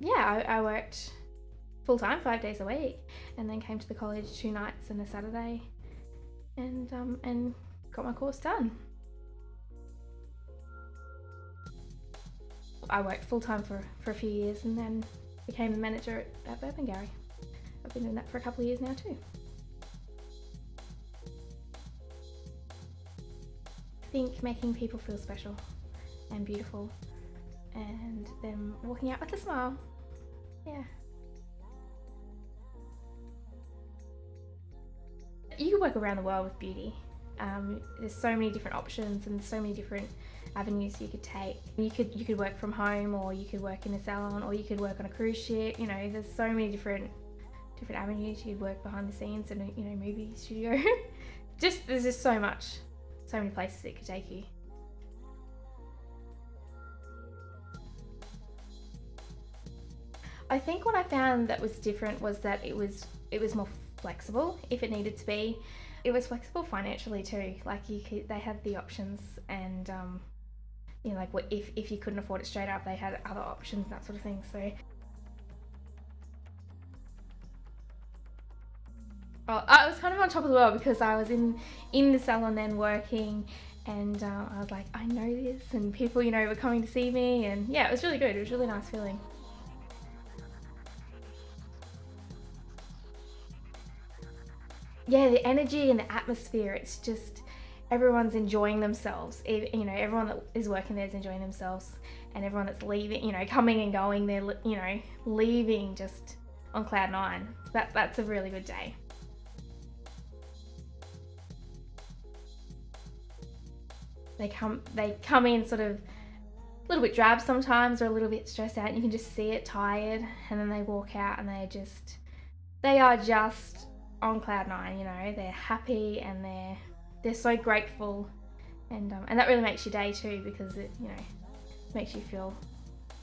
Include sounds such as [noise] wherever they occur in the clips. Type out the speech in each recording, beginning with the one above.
yeah, I, I worked full time, five days a week, and then came to the college two nights and a Saturday, and um, and got my course done. I worked full time for, for a few years and then became the manager at, at Burpengary. I've been doing that for a couple of years now too. I think making people feel special and beautiful and them walking out with a smile. Yeah. You could work around the world with beauty. Um, there's so many different options and so many different avenues you could take. You could you could work from home or you could work in a salon or you could work on a cruise ship. You know, there's so many different different avenues. You could work behind the scenes in a you know movie studio. [laughs] just there's just so much, so many places it could take you. I think what I found that was different was that it was it was more flexible if it needed to be. It was flexible financially too. Like you could, they had the options, and um, you know, like if if you couldn't afford it straight up, they had other options and that sort of thing. So. Well, I was kind of on top of the world because I was in in the salon then working, and uh, I was like, I know this, and people, you know, were coming to see me, and yeah, it was really good. It was really nice feeling. Yeah, the energy and the atmosphere, it's just everyone's enjoying themselves. You know, everyone that is working there is enjoying themselves, and everyone that's leaving, you know, coming and going, they're you know leaving just on cloud nine. That that's a really good day. They come they come in sort of a little bit drab sometimes or a little bit stressed out. You can just see it tired, and then they walk out and they just they are just on cloud nine. You know, they're happy and they're they're so grateful, and um, and that really makes your day too because it you know makes you feel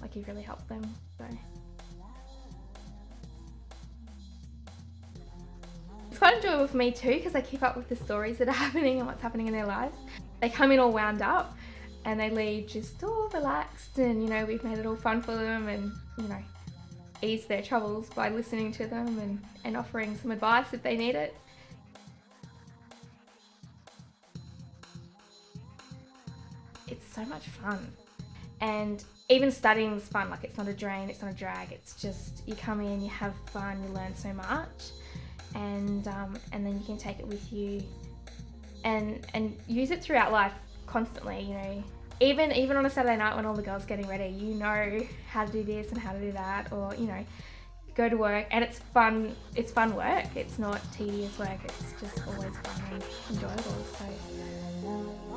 like you've really helped them. So. It's quite enjoyable for me too because I keep up with the stories that are [laughs] happening and what's happening in their lives. They come in all wound up and they leave just all relaxed and you know we've made it all fun for them and you know ease their troubles by listening to them and, and offering some advice if they need it. It's so much fun. And even studying is fun, like it's not a drain, it's not a drag, it's just you come in, you have fun, you learn so much and um, and then you can take it with you and and use it throughout life constantly, you know, even even on a Saturday night when all the girls getting ready, you know how to do this and how to do that, or you know, go to work and it's fun. It's fun work. It's not tedious work. It's just always fun and enjoyable. So.